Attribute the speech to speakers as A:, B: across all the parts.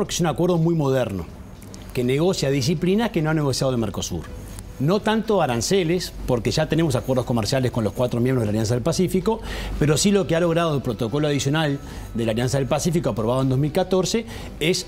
A: porque es un acuerdo muy moderno, que negocia disciplinas que no ha negociado el Mercosur. No tanto aranceles, porque ya tenemos acuerdos comerciales con los cuatro miembros de la Alianza del Pacífico, pero sí lo que ha logrado el protocolo adicional de la Alianza del Pacífico aprobado en 2014 es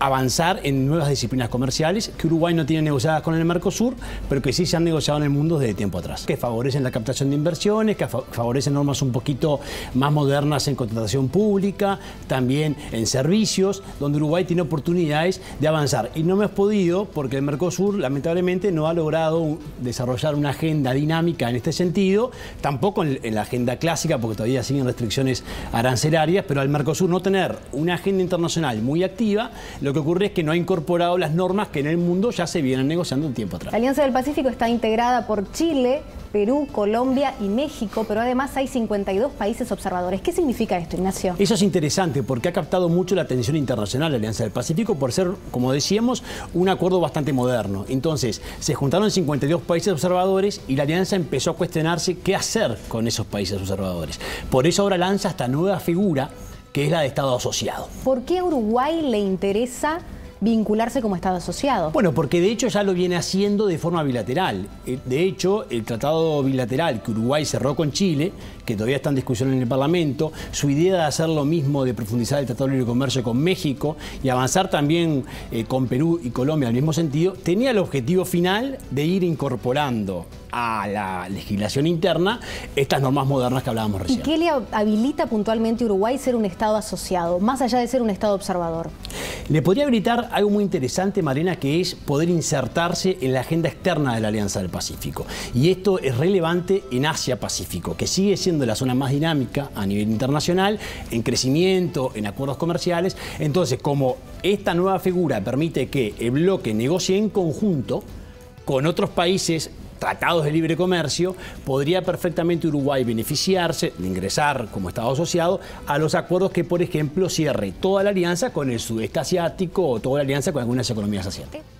A: avanzar en nuevas disciplinas comerciales que Uruguay no tiene negociadas con el Mercosur, pero que sí se han negociado en el mundo desde tiempo atrás, que favorecen la captación de inversiones, que favorecen normas un poquito más modernas en contratación pública, también en servicios, donde Uruguay tiene oportunidades de avanzar. Y no hemos podido porque el Mercosur lamentablemente no ha logrado desarrollar una agenda dinámica en este sentido, tampoco en la agenda clásica porque todavía siguen restricciones arancelarias, pero al Mercosur no tener una agenda internacional muy activa, lo que ocurre es que no ha incorporado las normas que en el mundo ya se vienen negociando un tiempo atrás.
B: La Alianza del Pacífico está integrada por Chile, Perú, Colombia y México, pero además hay 52 países observadores. ¿Qué significa esto, Ignacio?
A: Eso es interesante porque ha captado mucho la atención internacional la Alianza del Pacífico por ser, como decíamos, un acuerdo bastante moderno. Entonces, se juntaron 52 países observadores y la Alianza empezó a cuestionarse qué hacer con esos países observadores. Por eso ahora lanza esta nueva figura que es la de Estado asociado.
B: ¿Por qué a Uruguay le interesa vincularse como Estado asociado.
A: Bueno, porque de hecho ya lo viene haciendo de forma bilateral. Eh, de hecho, el tratado bilateral que Uruguay cerró con Chile, que todavía está en discusión en el Parlamento, su idea de hacer lo mismo, de profundizar el Tratado de Libre Comercio con México y avanzar también eh, con Perú y Colombia en el mismo sentido, tenía el objetivo final de ir incorporando a la legislación interna estas normas modernas que hablábamos recién.
B: ¿Y qué le habilita puntualmente a Uruguay ser un Estado asociado, más allá de ser un Estado observador?
A: Le podría habilitar algo muy interesante, Marina, que es poder insertarse en la agenda externa de la Alianza del Pacífico. Y esto es relevante en Asia-Pacífico, que sigue siendo la zona más dinámica a nivel internacional, en crecimiento, en acuerdos comerciales. Entonces, como esta nueva figura permite que el bloque negocie en conjunto con otros países tratados de libre comercio, podría perfectamente Uruguay beneficiarse de ingresar como Estado asociado a los acuerdos que, por ejemplo, cierre toda la alianza con el sudeste asiático o toda la alianza con algunas economías asiáticas.